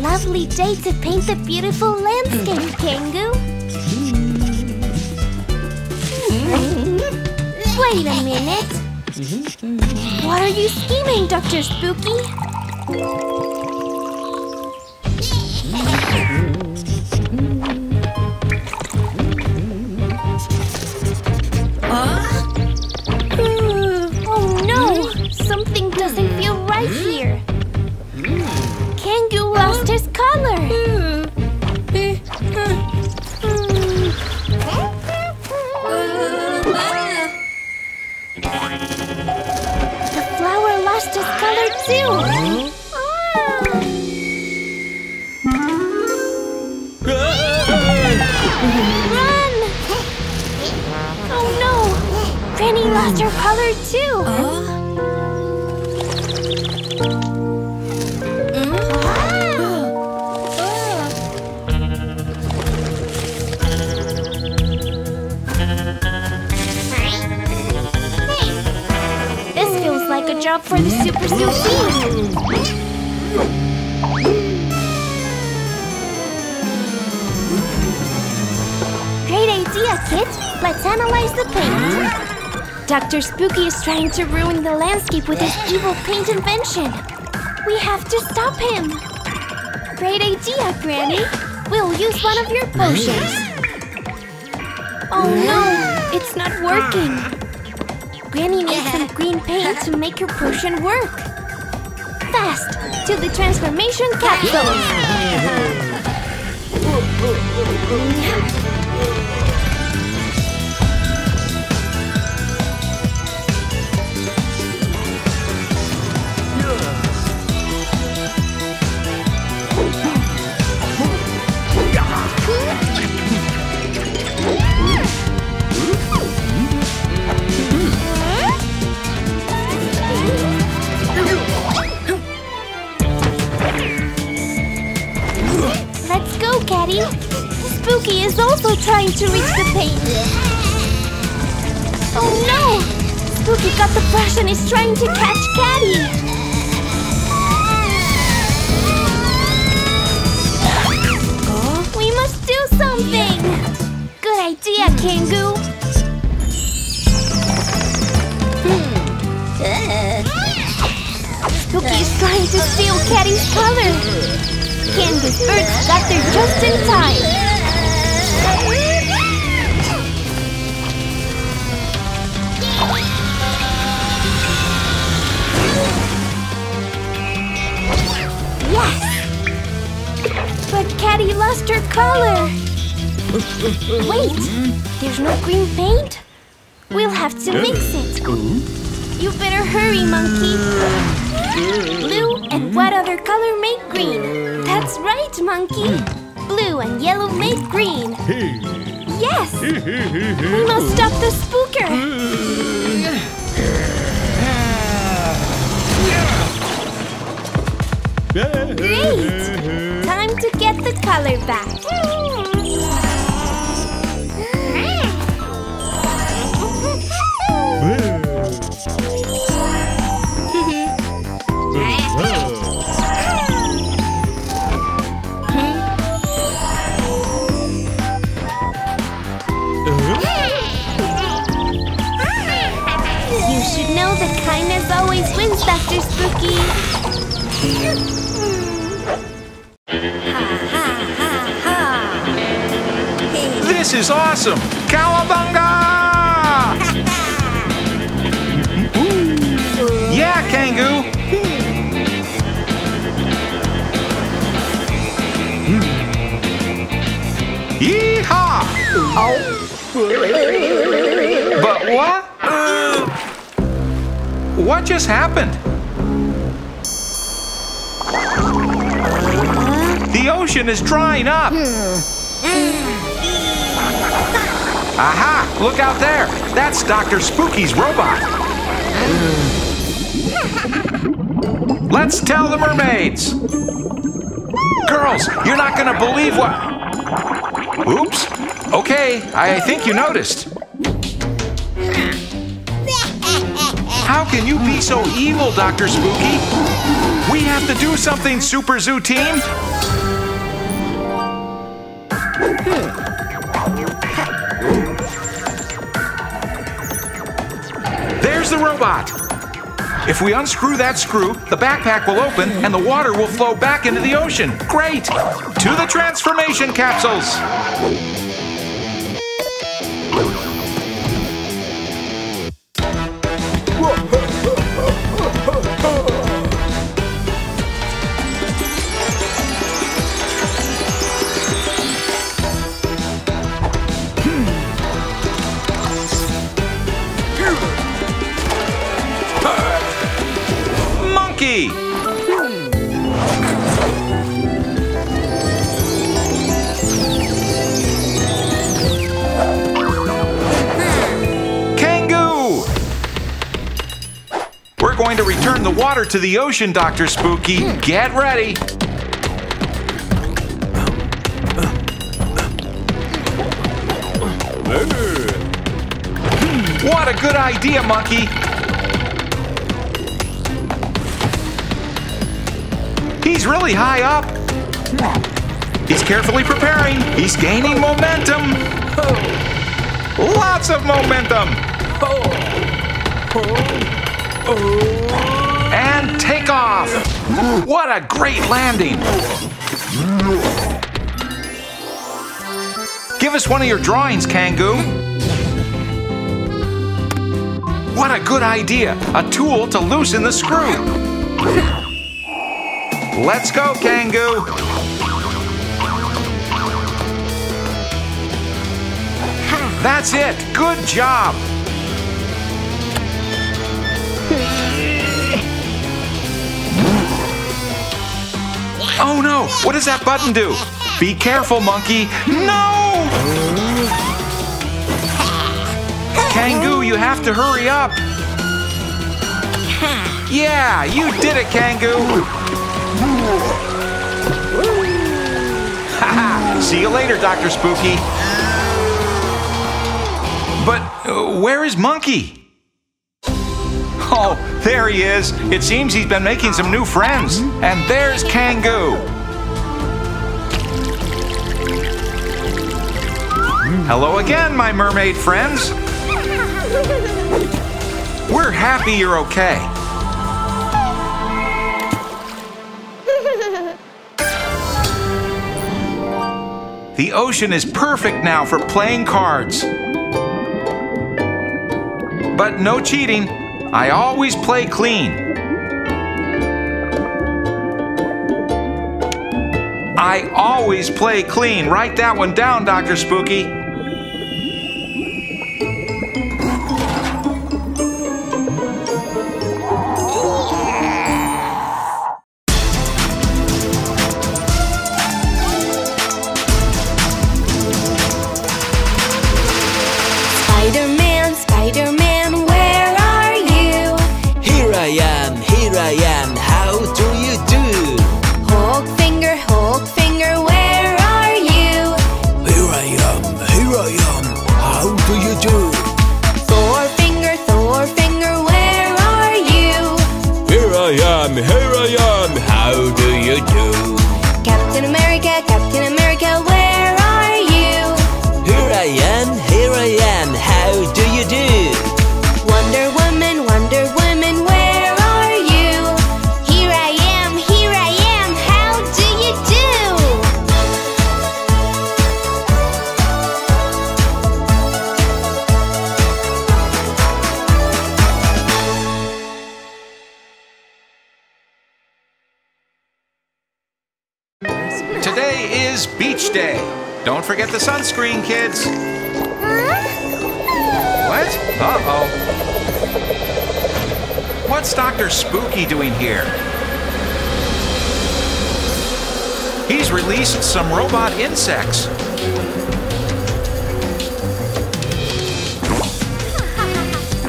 lovely day to paint the beautiful landscape, hmm. Kangu. Hmm. Wait a minute. What are you scheming, Dr. Spooky? Hmm. Oh no! Something doesn't feel right here. Job for the Super Zoo. Great idea, Kit. Let's analyze the paint. Dr. Spooky is trying to ruin the landscape with his evil paint invention. We have to stop him. Great idea, Granny. We'll use one of your potions. Oh no, it's not working. Granny needs some green paint to make her potion work. Fast, to the transformation capsule. Caddy. Spooky is also trying to reach the paint. Oh no! Spooky got the brush and is trying to catch Caddy. We must do something. Good idea, Kangu. Hmm. Spooky is trying to steal Caddy's color. Kangu's birds got there just in time. Yes! But Caddy lost her color. Wait, there's no green paint? We'll have to mix it. You better hurry, monkey. Blue and what other color make green? That's right, monkey. Blue and yellow make green. Yes! We must stop the spooker. Great! Time to get the color back. Always wins, Dr. Spooky. This is awesome! Cowabunga! yeah, Kangu! Hmm. Yeehaw! Oh. But what? What just happened? The ocean is drying up. Aha! Look out there! That's Dr. Spooky's robot. Let's tell the mermaids! Girls, you're not gonna believe what. Oops. Okay, I think you noticed. How can you be so evil, Dr. Spooky? We have to do something, Super Zoo team! There's the robot! If we unscrew that screw, the backpack will open and the water will flow back into the ocean. Great! To the transformation capsules! Water to the ocean, Dr. Spooky. Get ready. What a good idea, Monkey! He's really high up. He's carefully preparing. He's gaining momentum. Lots of momentum. And take off. What a great landing. Give us one of your drawings, Kangu. What a good idea. A tool to loosen the screw. Let's go, Kangu! That's it! Good job! Oh no! What does that button do? Be careful, monkey! No! Kangu, you have to hurry up! Yeah, you did it, Kangu! See you later, Dr. Spooky. But uh, where is Monkey? Oh, there he is. It seems he's been making some new friends. And there's Kangu. Hello again, my mermaid friends. We're happy you're okay. The ocean is perfect now for playing cards. But no cheating. I always play clean. I always play clean. Write that one down, Dr. Spooky. What? Uh oh. What's Dr. Spooky doing here? He's released some robot insects.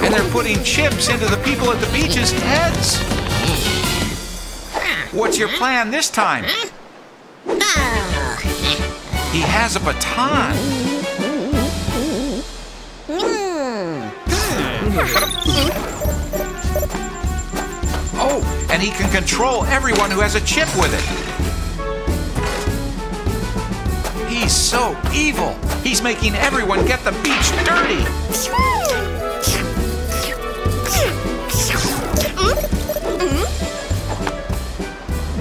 And they're putting chips into the people at the beach's heads. What's your plan this time? He has a baton. Mm-hmm. Oh, and he can control everyone who has a chip with it. He's so evil. He's making everyone get the beach dirty.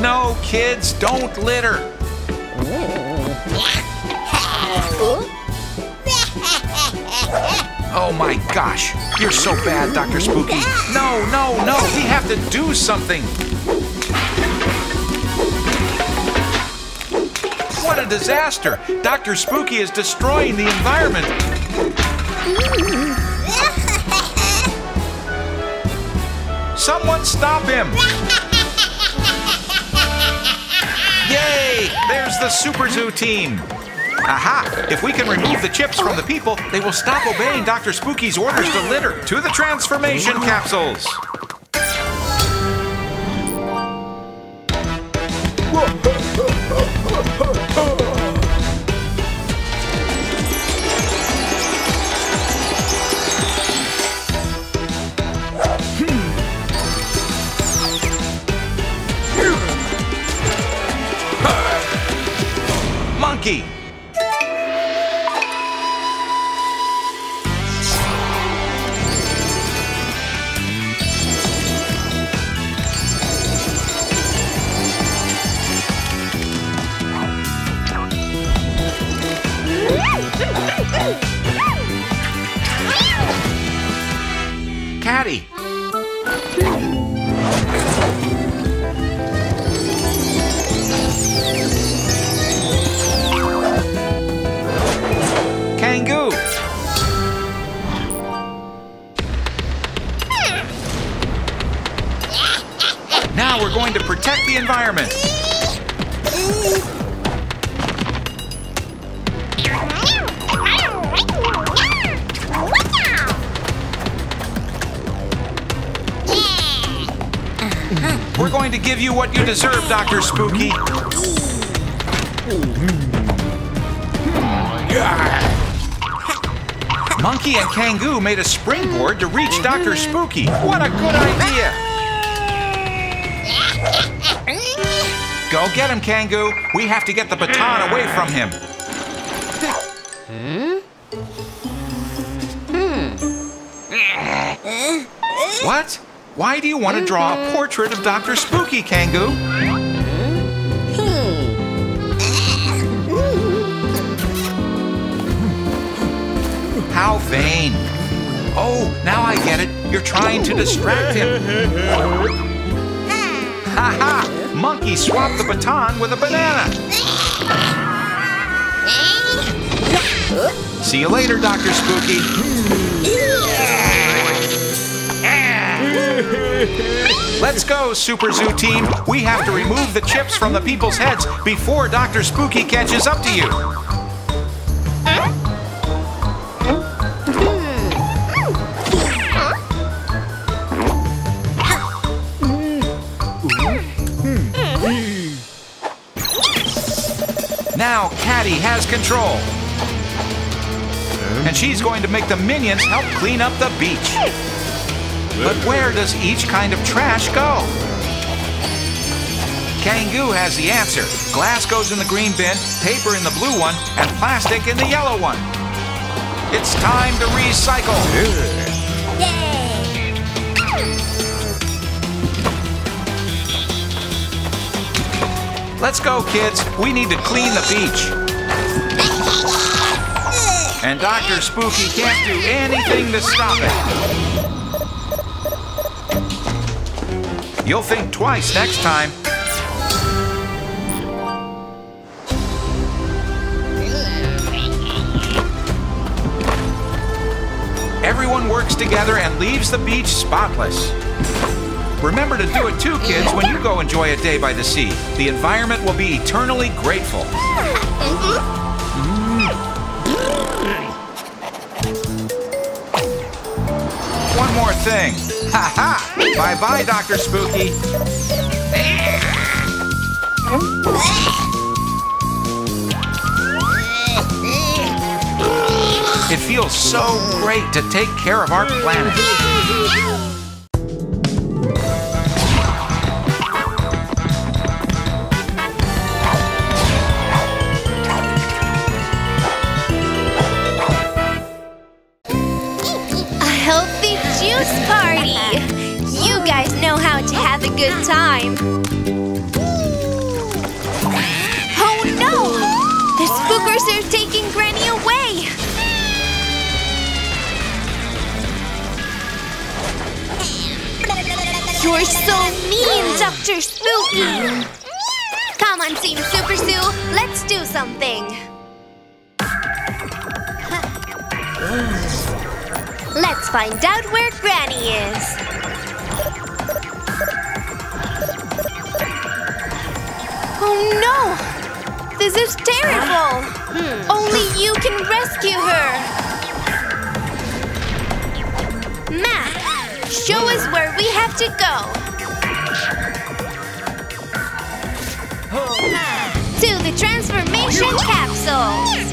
No, kids, don't litter. Oh my gosh, you're so bad, Dr. Spooky. No, no, no, we have to do something. What a disaster! Dr. Spooky is destroying the environment. Someone stop him! Yay! There's the Super Zoo team. Aha! If we can remove the chips from the people, they will stop obeying Dr. Spooky's orders to litter. To the transformation capsules. Now we're going to protect the environment. We're going to give you what you deserve, Dr. Spooky. Monkey and Kangu made a springboard to reach Dr. Spooky. What a good idea! Go get him, Kangu. We have to get the baton away from him. What? Why do you want to draw a mm-hmm. portrait of Dr. Spooky, Kangu? How vain. Oh, now I get it. You're trying to distract him. Ha ha! Monkey swapped the baton with a banana. See you later, Dr. Spooky. Let's go, Super Zoo team. We have to remove the chips from the people's heads before Dr. Spooky catches up to you. Now Caddy has control. And she's going to make the minions help clean up the beach. But where does each kind of trash go? Kangu has the answer. Glass goes in the green bin, paper in the blue one, and plastic in the yellow one. It's time to recycle. Yay! Let's go, kids. We need to clean the beach. And Dr. Spooky can't do anything to stop it. You'll think twice next time. Everyone works together and leaves the beach spotless. Remember to do it too, kids, when you go enjoy a day by the sea. The environment will be eternally grateful. One more thing. Ha ha! Bye bye, Dr. Spooky. It feels so great to take care of our planet. Good time. Oh no! The spookers are taking Granny away! You're so mean, Dr. Spooky! Come on, Team Super Zoo, let's do something! Let's find out where Granny is. Oh no! This is terrible! Only you can rescue her! Matt, show us where we have to go. To the transformation capsules!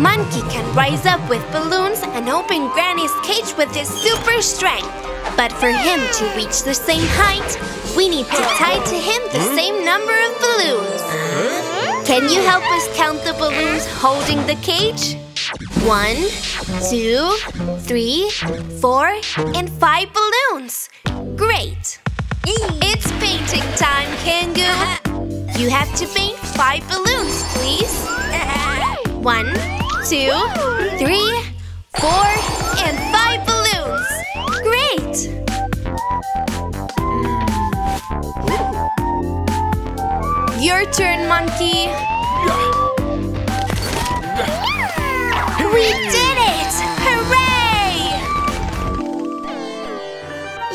Monkey can rise up with balloons and open Granny's cage with his super strength. But for him to reach the same height, we need to tie to him the same number of balloons. Can you help us count the balloons holding the cage? One, two, three, four, and five balloons. Great! It's painting time, Kangu! You have to paint five balloons, please. One, two, three, four, and five balloons. Great! Your turn, monkey. We did it! Hooray!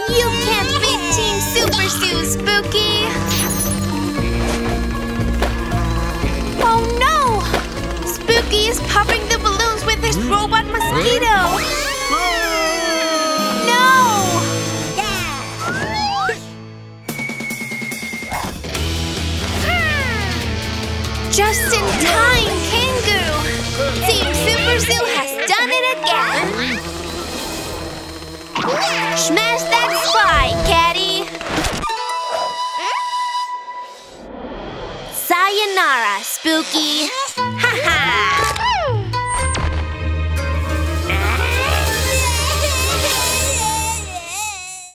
You can't beat Team Super Zoo, Spooky! Is popping the balloons with his robot mosquito! No! Just in time, Kangu! Team Super Zoo has done it again! Smash that spy, Caddy! Sayonara, Spooky!